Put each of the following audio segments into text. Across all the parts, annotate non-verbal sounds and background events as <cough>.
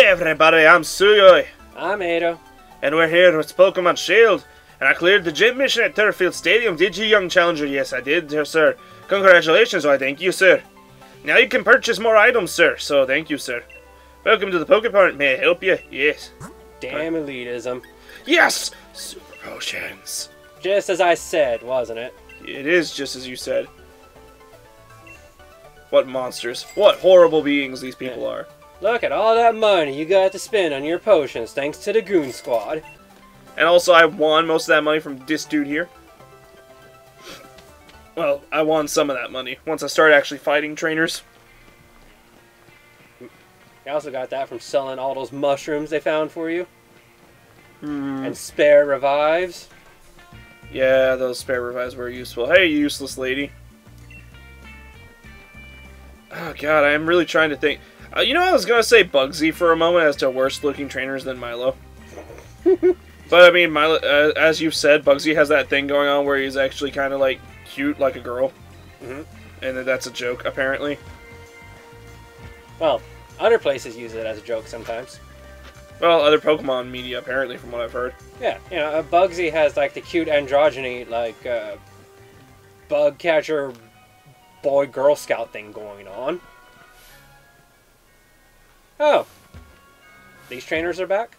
Hey everybody, I'm Tsuyoi, I'm Atou. and we're here with Pokemon Shield. And I cleared the gym mission at Turffield Stadium. Did you, young challenger? Yes, I did, dear sir. Congratulations, I thank you, sir. Now you can purchase more items, sir. So thank you, sir. Welcome to the Pokepark. May I help you? Yes. Damn elitism. Yes. Super potions. Just as I said, wasn't it? It is just as you said. What monsters? What horrible beings these people are. Look at all that money you got to spend on your potions thanks to the Goon Squad. And also, I won most of that money from this dude here. Well, I won some of that money once I started actually fighting trainers. I also got that from selling all those mushrooms they found for you. Hmm. And spare revives. Yeah, those spare revives were useful. Hey, useless lady. Oh god, I am really trying to think. Uh, you know, I was gonna say Bugsy for a moment as to worse looking trainers than Milo. <laughs> but I mean, Milo, uh, as you've said, Bugsy has that thing going on where he's actually kind of like cute, like a girl, Mhm. and that that's a joke apparently. Well, other places use it as a joke sometimes. Well, other Pokemon media apparently, from what I've heard. Yeah, you know, uh, Bugsy has like the cute androgyny, like uh, bug catcher, boy Girl Scout thing going on. Oh, these trainers are back.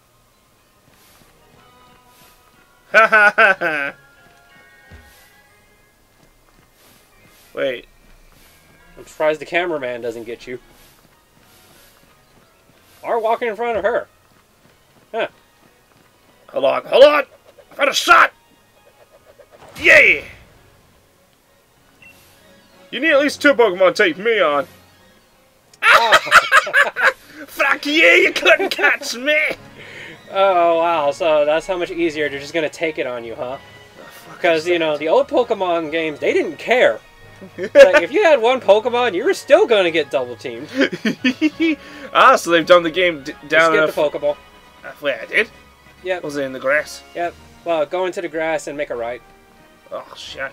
Ha ha ha ha. Wait, I'm surprised the cameraman doesn't get you. Are walking in front of her. Huh. Hold on, hold on! I got a shot! Yay! You need at least two Pokemon to take me on. Oh, <laughs> <laughs> <laughs> Fuck you, you couldn't catch me! oh wow, so that's how much easier they're just gonna take it on you, huh? Because, you know, the old Pokemon games, they didn't care. Like, if you had one Pokemon, you were still gonna get double teamed. <laughs> ah, so they've done the game d- down get enough. the Pokeball. Uh, Wait, I did? Yep, Was it in the grass? yep. Well, go into the grass and make a right. Oh, shit.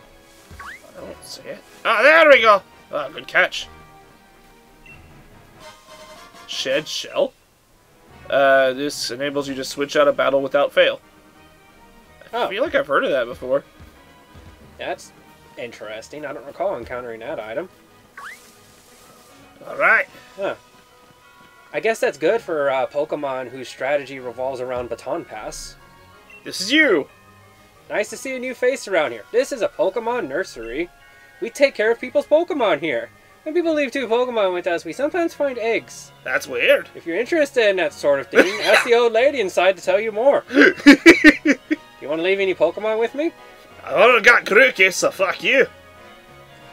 I don't see it. Ah, there we go! Ah, good catch. Shed shell? Uh, this enables you to switch out of battle without fail. I Oh, feel like I've heard of that before. that's interesting. I don't recall encountering that item. Alright. Huh. I guess that's good for uh, Pokemon whose strategy revolves around Baton Pass. This is you! Nice to see a new face around here. This is a Pokemon nursery. We take care of people's Pokemon here. When people leave two Pokemon with us, we sometimes find eggs. That's weird. If you're interested in that sort of thing, <laughs> ask the old lady inside to tell you more. <laughs> You want to leave any Pokemon with me? I've already got Grookey, so fuck you.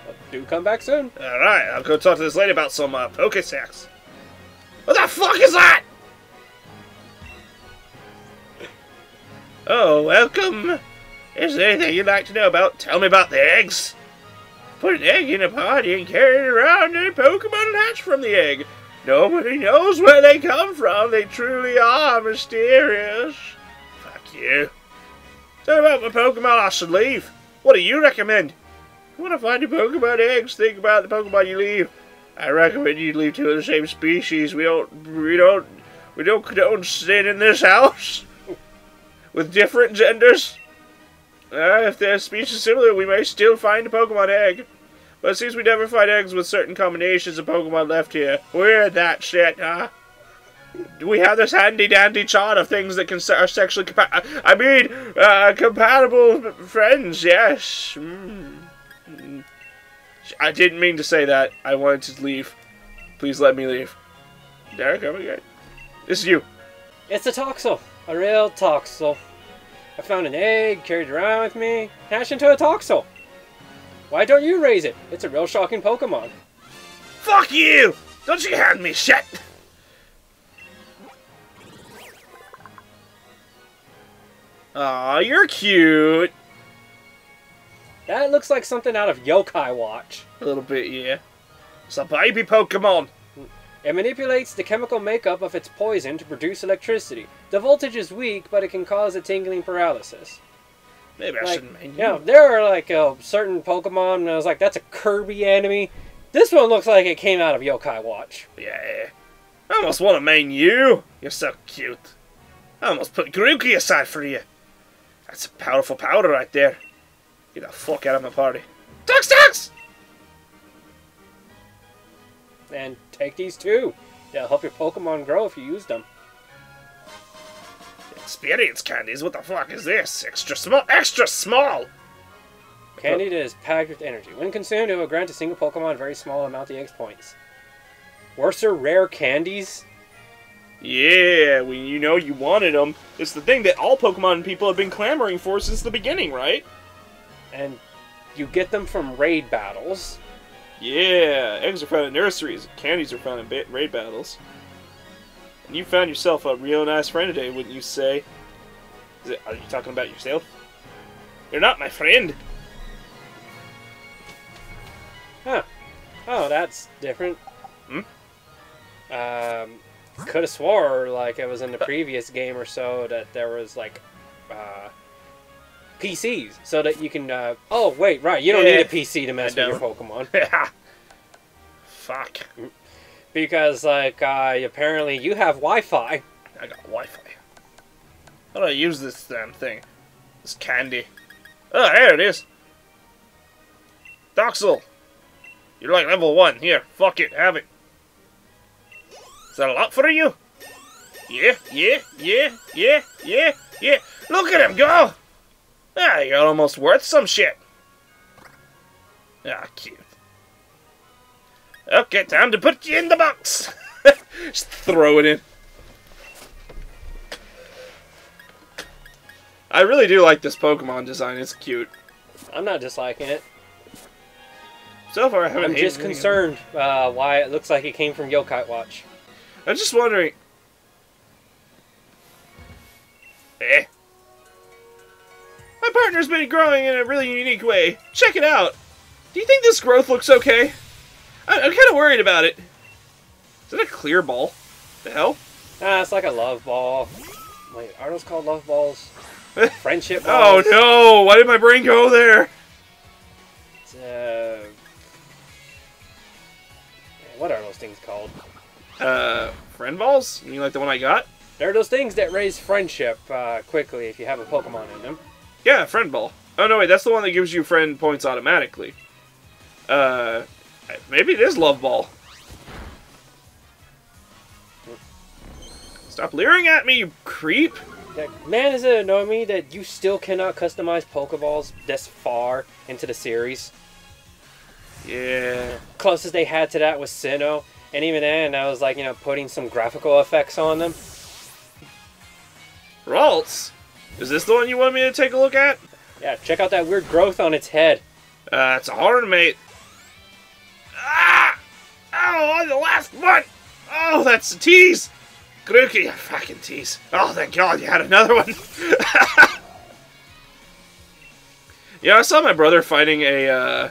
Well, do come back soon. Alright, I'll go talk to this lady about some uh, Pokesex. What the fuck is that? Oh, welcome. Is there anything you'd like to know about? Tell me about the eggs. Put an egg in a pot and carry it around, and a Pokemon hatch from the egg. Nobody knows where they come from. They truly are mysterious. Fuck you. Tell about my Pokemon I should leave. What do you recommend? You want to find your Pokemon eggs? Think about the Pokemon you leave. I recommend you leave two of the same species. We don't, we don't, we don't condone staying in this house <laughs> with different genders. Uh, if they're is similar, we may still find a Pokemon egg. But seems we never find eggs with certain combinations of Pokemon left here. Weird that shit, huh? We have this handy dandy chart of things that can are sexually compa- I mean, uh, compatible friends? Yes. Mm. I didn't mean to say that. I wanted to leave. Please let me leave. Derek, come again. This is you. It's a Toxel. A real Toxel. I found an egg, carried it around with me, hatched into a Toxel. Why don't you raise it? It's a real shocking Pokemon. Fuck you! Don't you hand me shit! Aw, you're cute. That looks like something out of Yokai Watch. A little bit, yeah. It's a baby Pokemon. It manipulates the chemical makeup of its poison to produce electricity. The voltage is weak, but it can cause a tingling paralysis. Maybe I shouldn't mind you know, there are like uh, certain Pokemon, and I was like, that's a Kirby enemy. This one looks like it came out of Yokai Watch. Yeah. I almost want to main you. You're so cute. I almost put Grookey aside for you. That's a powerful powder right there. Get the fuck out of my party. Tux Tux! And take these too. They'll help your Pokemon grow if you use them. Experience candies? What the fuck is this? Extra small? Extra small! Candy that is packed with energy. When consumed, it will grant a single Pokemon a very small amount of EX points. Worse are rare candies. Yeah, when you know you wanted them. It's the thing that all Pokemon people have been clamoring for since the beginning, right? And you get them from raid battles. Yeah, eggs are found in nurseries, candies are found in ba raid battles. And you found yourself a real nice friend today, wouldn't you say? It, are you talking about yourself? You're not my friend. Huh. Oh, that's different. Hmm? Um, could have swore, like it was in the <laughs> previous game or so, that there was like uh, PCs, so that you can. Uh, oh wait, right, you don't Yeah. need a PC to mess with your Pokemon <laughs> Yeah. Fuck. because, like, uh, apparently you have Wi-Fi. I got Wi-Fi. How do I use this damn thing? This candy. Oh, there it is. Toxel. You're like level one. Here, fuck it, have it. Is that a lot for you? Yeah, yeah, yeah, yeah, yeah, yeah. Look at him go! Ah, you're almost worth some shit. Ah, cute. Okay, time to put you in the box. <laughs> Just throw it in. I really do like this Pokemon design. It's cute. I'm not disliking it. So far, I haven't. I'm just concerned uh, why it looks like it came from Yokai Watch. I'm just wondering. Eh. My partner's been growing in a really unique way. Check it out. Do you think this growth looks okay? I- I'm kind of worried about it. Is it a clear ball? The hell? Ah, it's like a love ball. Wait, are those called love balls? <laughs> Friendship balls? Oh no! Why did my brain go there? Uh, what are those things called? Uh, friend balls? You mean like the one I got? They're those things that raise friendship uh, quickly if you have a Pokemon in them. Yeah, friend ball. Oh no, wait, that's the one that gives you friend points automatically. Uh, maybe it is love ball. Stop leering at me, you creep! Man, does it annoy me that you still cannot customize Pokeballs this far into the series? Yeah. Closest they had to that was Sinnoh, and even then, I was like, you know, putting some graphical effects on them. Ralts? Is this the one you want me to take a look at? Yeah, check out that weird growth on its head. Uh, it's a horn, mate. Ah! Oh, the last one! Oh, that's a tease! Grookey, you fucking tease. Oh, thank God you had another one. <laughs> yeah, I saw my brother fighting a, uh,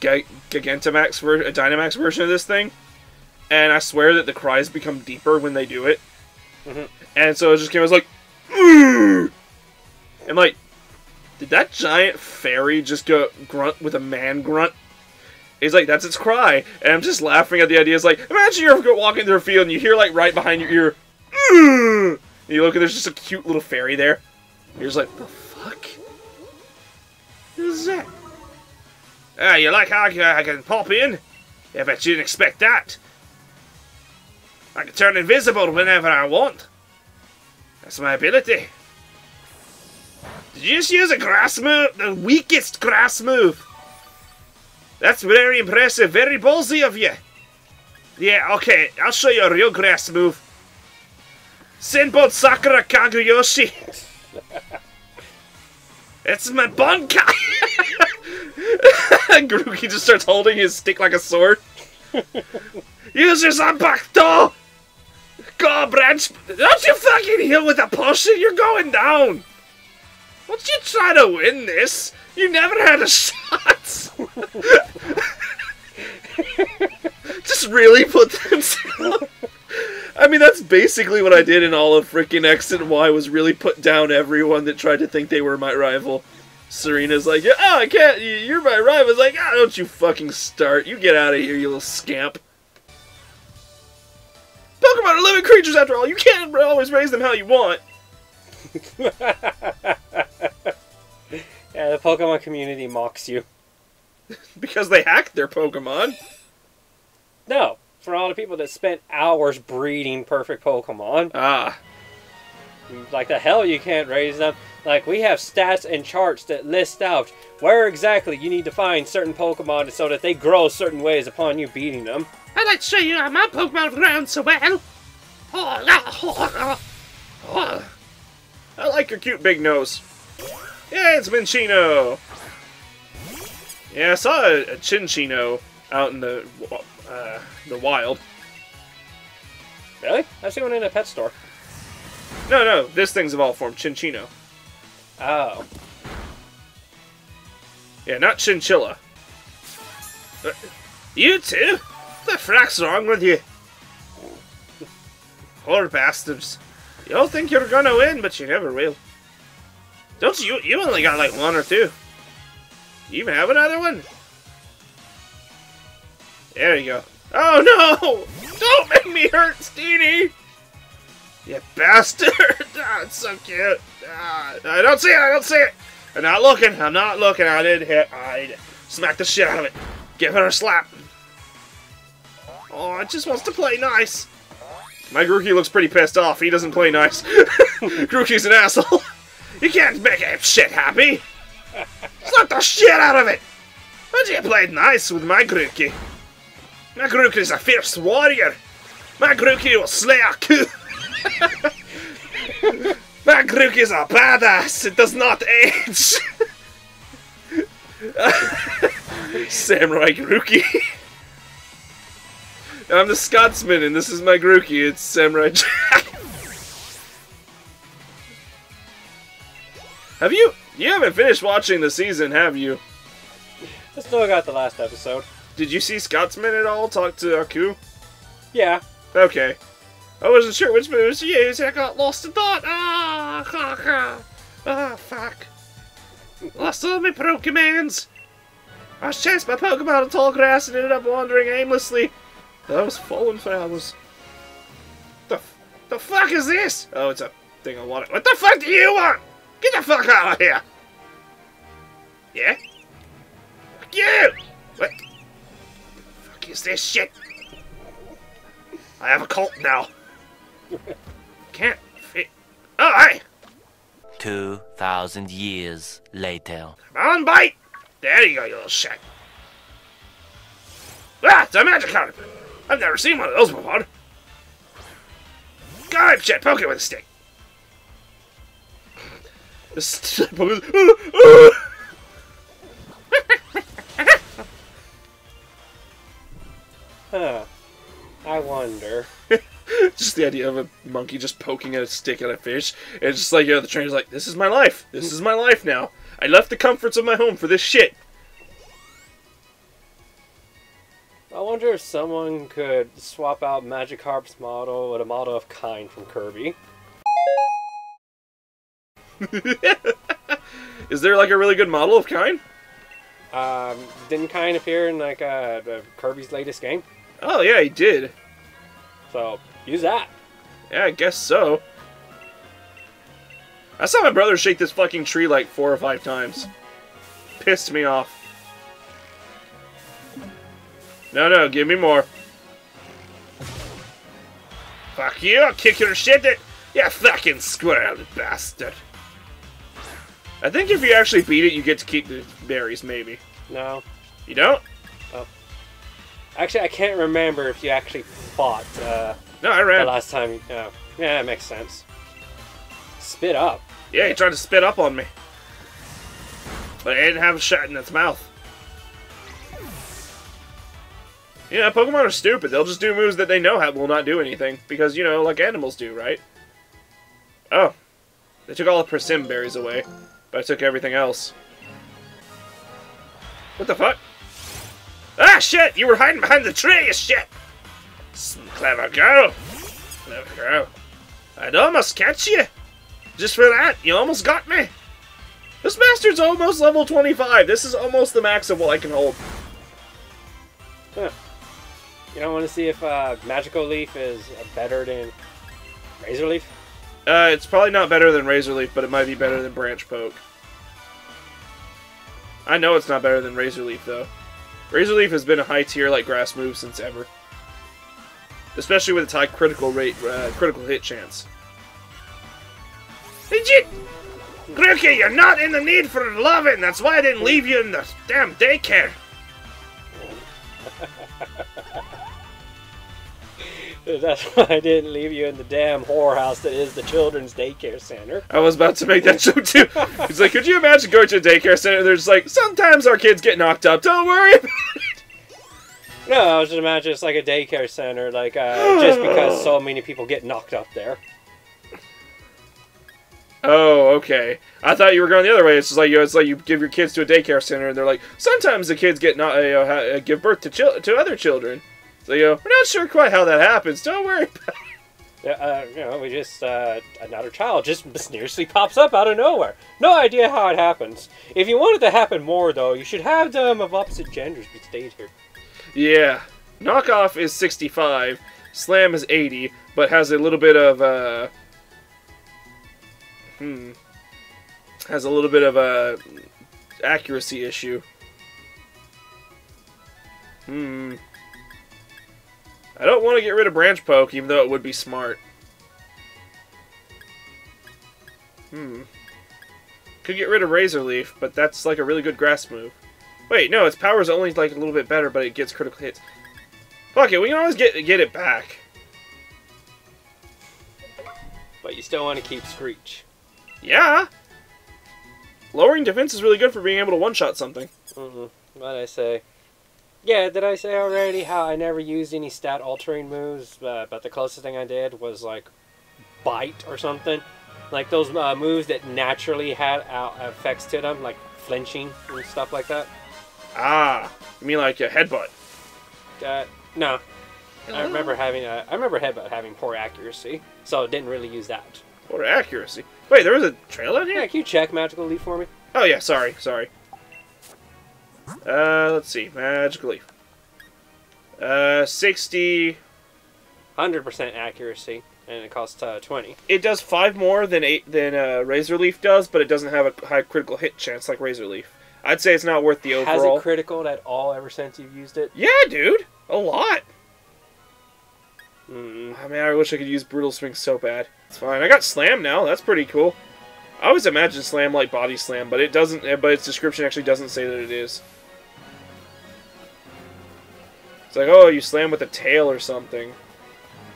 Gi- Gigantamax, ver- a Dynamax version of this thing, and I swear that the cries become deeper when they do it. Mhm. And so it just came, I was like, "Ugh." And like, did that giant fairy just go grunt with a man grunt? He's like, that's its cry. And I'm just laughing at the idea. It's like, imagine you're walking through a field and you hear, like, right behind your ear, "Ugh." and you look and there's just a cute little fairy there. You're just like, the fuck? What is that? Ah, you like how I can, pop in? I bet you didn't expect that. I can turn invisible whenever I want. That's my ability. Did you just use a grass move? The weakest grass move. That's very impressive. Very ballsy of you. Yeah, okay. I'll show you a real grass move. Senbon Sakura Kageyoshi. <laughs> it's my Bankai. <laughs> Grookey just starts holding his stick like a sword. <laughs> Use your Zanpakuto! Go, branch! Don't you fucking heal with a potion! You're going down! Don't you try to win this! You never had a shot! <laughs> Just really put them. I mean, that's basically what I did in all of freaking X and Y, was really put down everyone that tried to think they were my rival. Serena's like, oh, I can't, you- you're my rival. It's like, ah, don't you fucking start. You get out of here, you little scamp. Pokemon are living creatures after all. You can't always raise them how you want. <laughs> yeah, the Pokemon community mocks you. <laughs> because they hacked their Pokemon. No, for all the people that spent hours breeding perfect Pokemon. Ah. Like the hell you can't raise them. Like we have stats and charts that list out where exactly you need to find certain Pokemon so that they grow certain ways upon you beating them. I'd like to show you how my Pokemon have grown so well. I like your cute big nose. Yeah, it's Minccino. Yeah, I saw a, a Cinccino out in the uh, the wild. Really? I've seen one in a pet store. No, no, this thing's evolved form, Cinccino. Oh. Yeah, not Chinchilla. Uh, you too? What the frack's wrong with you? Poor bastards. You all think you're gonna win, but you never will. Don't you? You only got like one or two. You even have another one? There you go. Oh no! <laughs> Don't make me hurt, Steenee! You bastard! <laughs> Ah, it's so cute. Ah, I don't see it, I don't see it! I'm not looking, I'm not looking. I didn't hit. I smacked the shit out of it. Give her a slap. Oh, it just wants to play nice. My Grookey looks pretty pissed off. He doesn't play nice. <laughs> Grookey's an asshole. You can't make a shit happy. Slap the shit out of it. But you played nice with. My Grookey is a fierce warrior. My Grookey will slay a coup. <laughs> my Grookey is a badass. It does not age. <laughs> Samurai Grookey. <laughs> I'm the Scotsman, and this is my Grookey. It's Samurai Jack. Have you? You haven't finished watching the season, have you? I still got the last episode. Did you see Scotsman at all talk to Aku? Yeah. Okay. I wasn't sure which moves to use. I got lost in thought. Ah, ha, ha. ah, fuck. Lost all my Pokemons. I was chased by Pokemon in tall grass and ended up wandering aimlessly. I was falling for hours. The, the fuck is this? Oh, it's a thing of water. What the fuck do you want? Get the fuck out of here! Yeah? Fuck you! What? The fuck is this shit? I have a cult now. Can't fit. Oh, hey! 2,000 years later. Come on, bite! There you go, you little shit. Ah, it's a Magikarp! I've never seen one of those before. God, shit, poke it with a stick. This Pokemon. Huh. I wonder. <laughs> just the idea of a monkey just poking at a stick at a fish. It's just like, you know, the trainer's like, this is my life. This is my life now. I left the comforts of my home for this shit. I wonder if someone could swap out Magikarp's model with a model of Kine from Kirby. <laughs> is there like a really good model of Kine? Um, didn't Kine appear in like uh, Kirby's latest game? Oh yeah, he did. So use that. Yeah, I guess so. I saw my brother shake this fucking tree like four or five times. Pissed me off. No, no, give me more. Fuck you, I'll kick your shit in. You fucking squirrel bastard. I think if you actually beat it, you get to keep the berries, maybe. No. You don't? Oh. Actually, I can't remember if you actually fought uh, No, I ran. the last time. You, oh, yeah, it makes sense. Spit up. Yeah, he tried to spit up on me. But it didn't have a shot in its mouth. Yeah, Pokemon are stupid. They'll just do moves that they know have, will not do anything. Because, you know, like animals do, right? Oh. They took all the Persim berries away. But I took everything else. What the fuck? Ah, shit! You were hiding behind the tree, you shit! Clever girl. Clever girl. I'd almost catch you. Just for that, you almost got me. This bastard's almost level 25. This is almost the max of what I can hold. Huh. You don't want to see if uh, Magical Leaf is better than Razor Leaf? Uh, it's probably not better than Razor Leaf, but it might be better than Branch Poke. I know it's not better than Razor Leaf, though. Razor Leaf has been a high tier like grass move since ever. Especially with its high critical rate, uh, critical hit chance. Legit! Grookey, you're not in the need for loving. That's why I didn't leave you in the damn daycare. <laughs> <laughs> That's why I didn't leave you in the damn whorehouse that is the children's daycare center. I was about to make that <laughs> joke too. He's like, could you imagine going to a daycare center? and There's like, sometimes our kids get knocked up. Don't worry about it. No, I was just imagining it's like a daycare center, like uh, just because so many people get knocked up there. Oh, okay. I thought you were going the other way. It's just like you know, it's like you give your kids to a daycare center, and they're like, sometimes the kids get not uh, uh, give birth to chil- to other children. So you know, we're not sure quite how that happens. Don't worry. About it. Yeah, uh, you know, we just uh, another child just mysteriously pops up out of nowhere. No idea how it happens. If you want it to happen more, though, you should have them of opposite genders be stayed here. Yeah, knockoff is 65, slam is 80, but has a little bit of uh, hmm, has a little bit of a accuracy issue. Hmm. I don't want to get rid of branch poke, even though it would be smart. Hmm. Could get rid of razor leaf, but that's like a really good grass move. Wait, no, its power is only like a little bit better, but it gets critical hits. Fuck it, we can always get get it back. But you still want to keep Screech. Yeah. Lowering defense is really good for being able to one-shot something. Mm-hmm. What I say? Yeah, did I say already how I never used any stat altering moves? Uh, but the closest thing I did was like bite or something. Like those uh, moves that naturally had uh, effects to them, like flinching and stuff like that. Ah, you mean like a headbutt? Uh, no, I remember having a, I remember headbutt having poor accuracy, so I didn't really use that. Poor accuracy. Wait, there was a trail out Yeah, can you check magical leaf for me? Oh yeah, sorry, sorry. Uh, let's see, magical leaf. Uh, 60. Hundred percent accuracy, and it costs uh, twenty. It does five more than eight than uh, Razor Leaf does, but it doesn't have a high critical hit chance like Razor Leaf. I'd say it's not worth the overall. Has it critical at all ever since you've used it? yeah, dude, a lot. Mm. I mean, I wish I could use Brutal Swing so bad. It's fine. I got Slam now. That's pretty cool. I always imagine Slam like Body Slam, but it doesn't. eh, But its description actually doesn't say that it is. It's like, oh, you slam with a tail or something.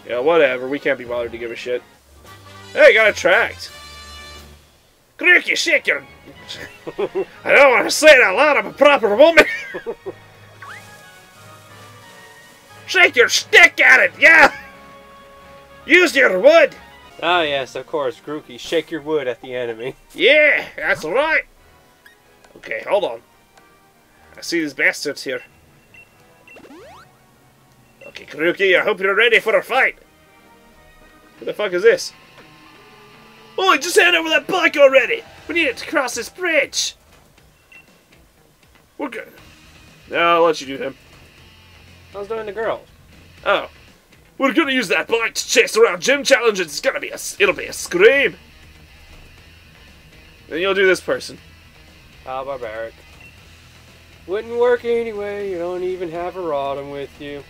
Yeah, whatever. We can't be bothered to give a shit. Hey, got attract. Creak, you shake <laughs> your. I don't want to say it out loud. I'm a proper woman. <laughs> shake your stick at it, yeah. Use your wood. Ah, yes, of course, Grookey. Shake your wood at the enemy. Yeah, that's right. Okay, hold on. I see these bastards here. Okay, Karuki, I hope you're ready for a fight. Who the fuck is this? Oh, just hand over that bike already. We need it to cross this bridge. We're good. No, I'll let you do him. I was doing the girl. Oh. We're gonna use that bike to chase around gym challenges. It's gonna be a, it'll be a scream. Then you'll do this person. How barbaric. Wouldn't work anyway, you don't even have a Rotom with you.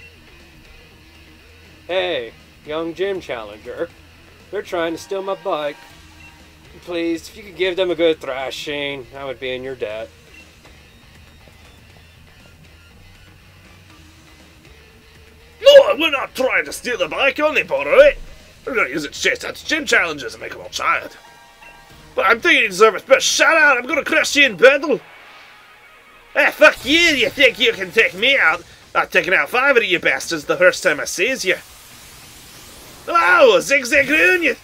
Hey, young gym challenger. They're trying to steal my bike. Please, if you could give them a good thrashing, I would be in your debt. No, we're not trying to steal the bike, only borrow it. We're gonna use it to chase out gym challenges and make them all tired. But I'm thinking you deserve a special shout out. I'm gonna crush you in battle. Ah, fuck you. You think you can take me out? I've taken out five of you bastards the first time I sees you. Oh, Zigzagoon, you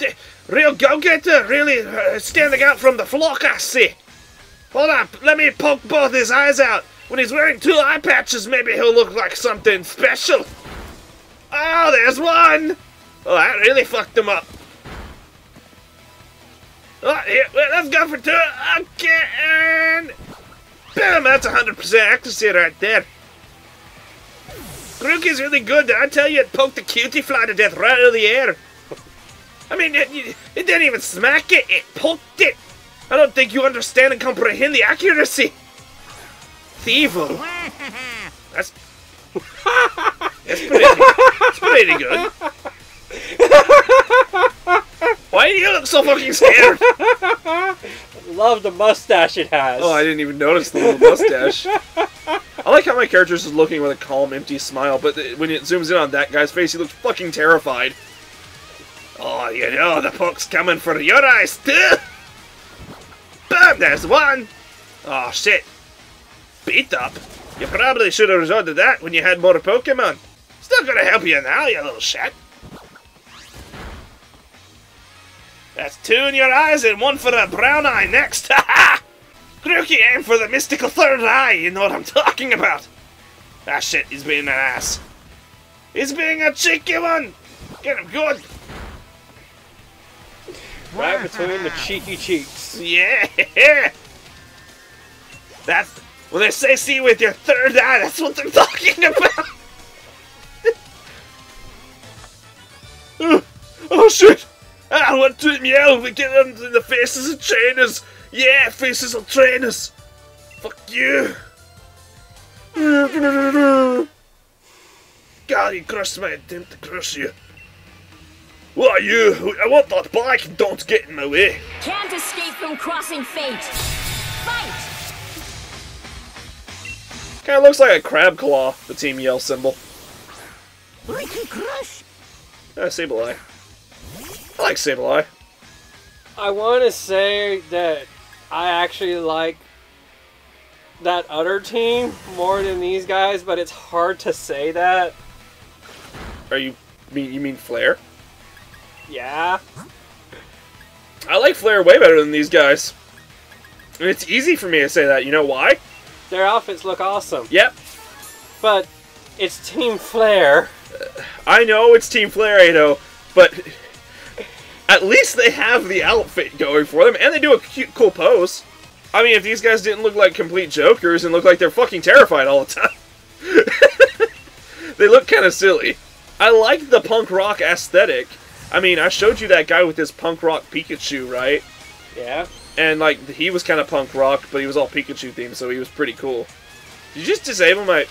real go-getter, really uh, standing out from the flock, I see. Hold up, let me poke both his eyes out. When he's wearing two eye patches, maybe he'll look like something special. Oh, there's one! Oh, that really fucked him up. Oh, well, let's go for two. Okay, and... Boom, that's 100% accuracy right there. Grookey's really good. Did I tell you it poked the Cutiefly to death right out of the air? I mean, it, it didn't even smack it, it poked it. I don't think you understand and comprehend the accuracy. Thievul. That's, that's pretty, that's pretty good. Why do you look so fucking scared? Love the mustache it has. Oh, I didn't even notice the little mustache. <laughs> I like how my character is looking with a calm, empty smile, but when it zooms in on that guy's face, he looks fucking terrified. Oh, you know the poke's coming for your eyes too. Boom, there's one. Oh shit. Beat up. You probably should have resorted to that when you had more Pokemon. Still gonna help you now, you little shit. That's two in your eyes and one for the brown eye next. <laughs> Ha ha! Grookey, aim for the mystical third eye. You know what I'm talking about. Ah shit, he's being an ass. He's being a cheeky one. Get him good. Right between the cheeky cheeks. Yeah. That's when they say see with your third eye. That's what they're talking about. oh, <laughs> oh shit! I want to yell. We get them in the faces of trainers. Yeah, faces of trainers. Fuck you. God, you crushed my attempt to crush you. What are you? I want that bike don't get in my way. Can't escape from crossing fate. Fight! Kind of looks like a crab claw, the Team Yell symbol. Ricky Crush! Uh, Sableye. I like Sableye. I want to say that I actually like that other team more than these guys, but it's hard to say that. Are you mean you mean Flare? Yeah. I like Flare way better than these guys. And it's easy for me to say that. You know why? Their outfits look awesome. Yep. But it's Team Flare. I know it's Team Flare, Atou, but at least they have the outfit going for them, and they do a cute, cool pose. I mean, if these guys didn't look like complete jokers and look like they're fucking terrified all the time, <laughs> they look kind of silly. I like the punk rock aesthetic. I mean, I showed you that guy with his punk rock Pikachu, right? Yeah. And like he was kind of punk rock, but he was all Pikachu themed, so he was pretty cool. Did you just disable my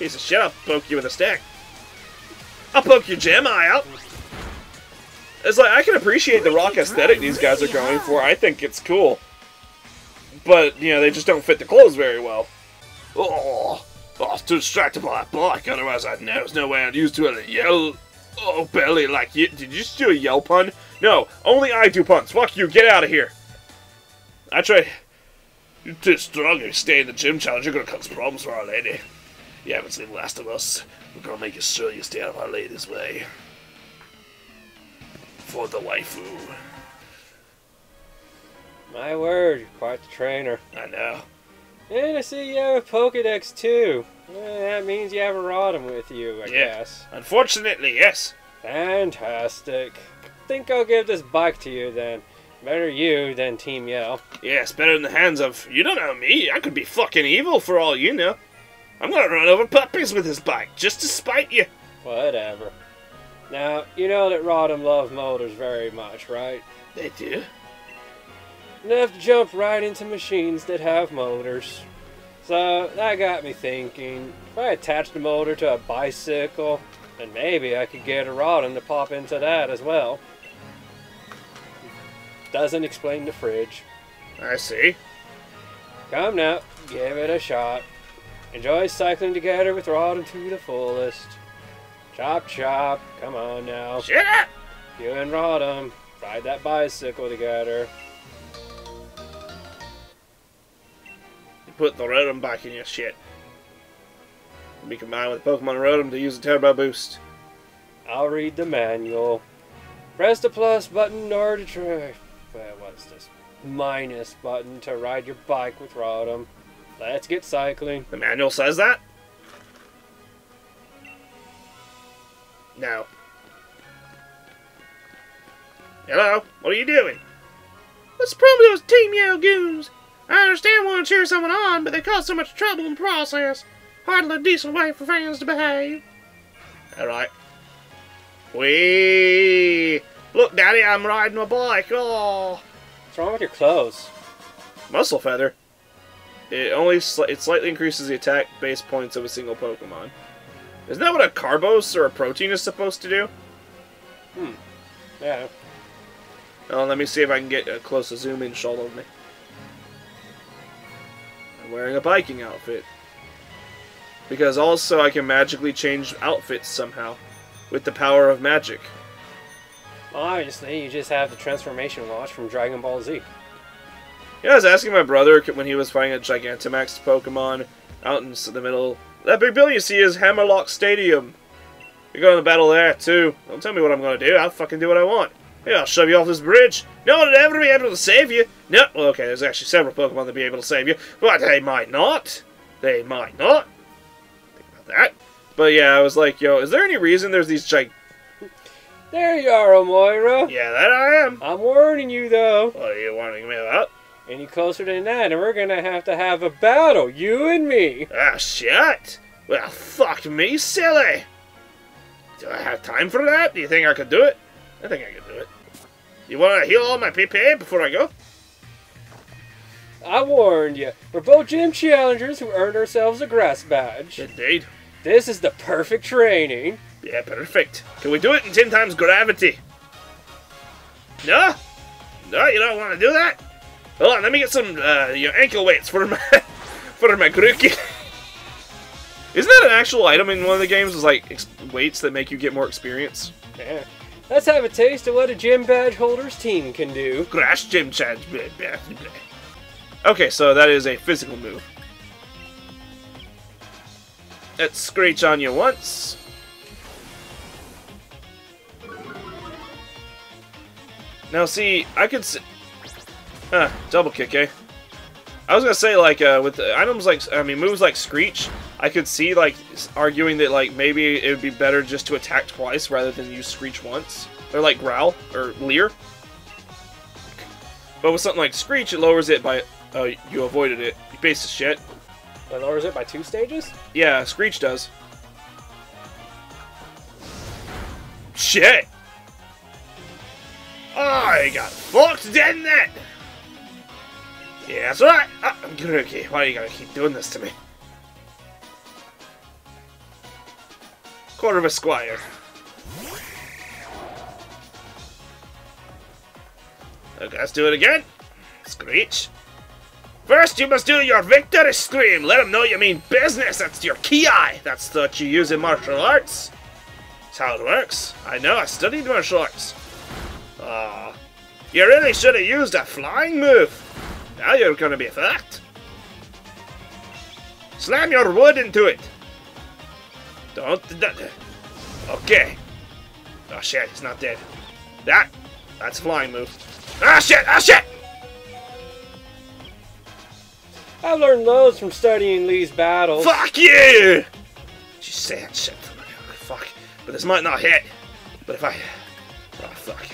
piece of shit? I'll poke you with a stick. I'll poke your gem eye out. It's like I can appreciate the rock aesthetic these guys are going for. I think it's cool, but you know they just don't fit the clothes very well. Oh, I was too distracted by that bike. Otherwise, I'd know there's no way I'd use to a yell. Oh, belly, like you. Did you just do a yell pun? No, only I do puns. Fuck you. Get out of here. I try. You're too strong. You stay in the gym challenge. You're gonna cause problems for our lady. You haven't seen the last of us. We're gonna make you sure you stay out of our lady's way. For the waifu. My word, you're quite the trainer. I know. And I see you have a Pokedex too. Eh, that means you have a Rotom with you, I Yeah. guess. Unfortunately, yes. Fantastic. Think I'll give this bike to you then. Better you than Team Yell. Yes, better in the hands of. You don't know me. I could be fucking evil for all you know. I'm gonna run over puppies with this bike just to spite you. Whatever. Now, you know that Rotom love motors very much, right? They do? Enough to jump right into machines that have motors. So that got me thinking, if I attached a motor to a bicycle, then maybe I could get a Rotom to pop into that as well. Doesn't explain the fridge. I see. Come now, give it a shot. Enjoy cycling together with Rotom to the fullest. Chop chop, come on now. Shut up! You and Rotom, ride that bicycle together. You put the Rotom back in your shit. Be combined with Pokemon Rotom to use a Turbo Boost. I'll read the manual. Press the plus button or to try. What's this? Minus button to ride your bike with Rotom. Let's get cycling. The manual says that? No. Hello? What are you doing? What's the problem with those Team Yell goons? I understand wanting to cheer someone on, but they cause so much trouble in the process. Hardly a decent way for fans to behave. Alright. We look, Daddy, I'm riding my bike. Oh. What's wrong with your clothes? Muscle Feather. It only sli- it slightly increases the attack base points of a single Pokemon. Isn't that what a Carbos or a Protein is supposed to do? Hmm. Yeah. Oh, let me see if I can get a close zoom in shot of me. I'm wearing a biking outfit. Because also I can magically change outfits somehow. With the power of magic. Obviously, you just have the transformation watch from Dragon Ball Z. Yeah, I was asking my brother when he was fighting a Gigantamax Pokemon out in the middle. That big building you see is Hammerlocke Stadium. You're going to battle there too. Don't tell me what I'm going to do. I'll fucking do what I want. Yeah, I'll shove you off this bridge. No one will ever be able to save you. No, well, okay, there's actually several Pokemon that be able to save you, but they might not. They might not. Think about that. But yeah, I was like, yo, is there any reason there's these gig? There you are, Omoira. Yeah, that I am. I'm warning you, though. What are you warning me about? Any closer than that, and we're gonna have to have a battle, you and me. Ah, shit. Well, fuck me, silly. Do I have time for that? Do you think I could do it? I think I could do it. You want to heal all my PP before I go? I warned you. We're both gym challengers who earned ourselves a grass badge. Indeed. This is the perfect training. Yeah, perfect. Can we do it in 10 times gravity? No? No, you don't want to do that? Hold on, let me get some uh, your ankle weights for my <laughs> for my Grookey. <laughs> Isn't that an actual item in one of the games? Is like weights that make you get more experience? Yeah. Let's have a taste of what a gym badge holder's team can do. Crash Gym Chad. blah, blah, blah. Okay, so that is a physical move. Let's screech on you once. Now, see, I could. Ah, double kick, eh? I was gonna say, like, uh, with the items like, I mean, moves like Screech, I could see, like, arguing that, like, maybe it would be better just to attack twice rather than use Screech once. Or, like, Growl, or Leer. But with something like Screech, it lowers it by. Oh, you avoided it. You piece of shit. It lowers it by two stages? Yeah, Screech does. Shit! I got fucked, didn't it? Yeah, that's right. Ah, Grookey. Why are you gonna keep doing this to me? Quarter of a squire. Okay, let's do it again. Screech. First, you must do your victory scream. Let them know you mean business. That's your ki. That's what you use in martial arts. That's how it works. I know, I studied martial arts. Ah, you really should have used a flying move. Now you're gonna be fucked. Slam your wood into it. Don't. That, okay. Oh shit, he's not dead. That. That's a flying move. Ah shit! Ah shit! I've learned loads from studying Lee's battles. Fuck you! She's saying shit. Fuck. But this might not hit. But if I. Oh, fuck.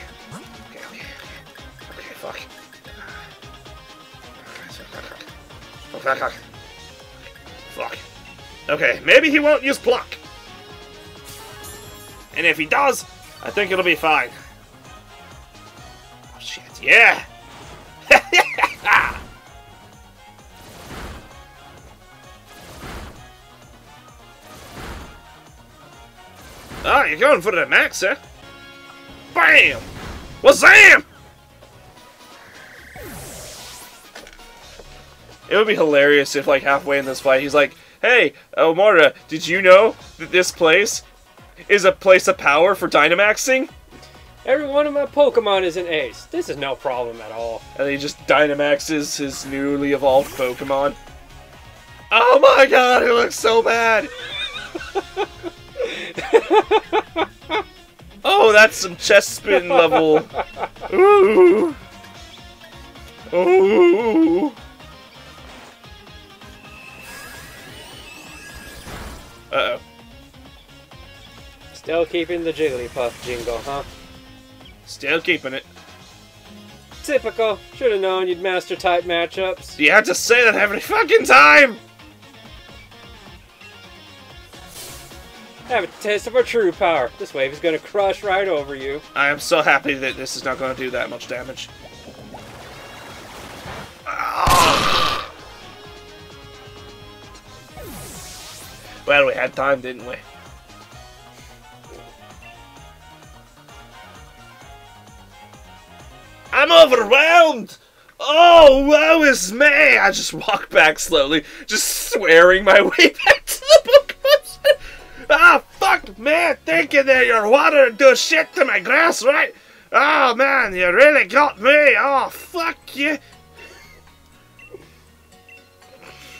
Fuck, fuck. Okay, maybe he won't use pluck. And if he does, I think it'll be fine. Oh, shit. Yeah! Oh, <laughs> you're going for the max, huh? Bam! Wazam! It would be hilarious if, like, halfway in this fight, he's like, Hey, Omora, did you know that this place is a place of power for Dynamaxing? Every one of my Pokemon is an ace. This is no problem at all. And he just Dynamaxes his newly evolved Pokemon. Oh my god, it looks so bad! <laughs> oh, that's some chest spin level. <laughs> Ooh. Ooh. Still keeping the Jigglypuff jingle, huh? Still keeping it. Typical. Should have known you'd master type matchups. You have to say that every fucking time! Have a taste of our true power. This wave is gonna crush right over you. I am so happy that this is not going to do that much damage. Ah! Well, we had time, didn't we? I'm overwhelmed! Oh, woe is me! I just walk back slowly, just swearing my <laughs> way back to the Pokemon. Ah, fuck, man, thinking that you're water do shit to my grass, right? Oh, man, you really got me. Oh, fuck you.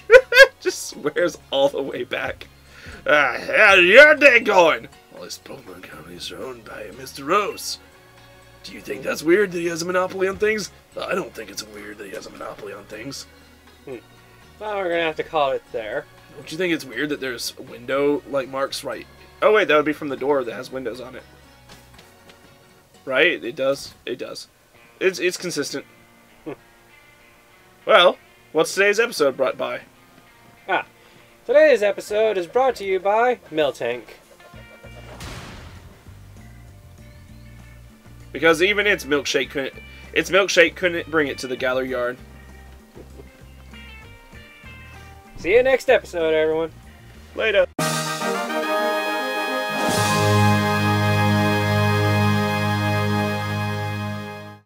<laughs> just swears all the way back. Ah, how's your day going? All this Pokemon Company is owned by Mr. Rose. Do you think that's weird that he has a monopoly on things? I don't think it's weird that he has a monopoly on things. Well, we're gonna have to call it there. Don't you think it's weird that there's a window like marks right? Oh wait, that would be from the door that has windows on it. Right? It does. It does. It's it's consistent. well, what's today's episode brought by? Ah, today's episode is brought to you by Miltank. Because even its milkshake couldn't its milkshake couldn't bring it to the Galar yard. See you next episode, everyone. Later.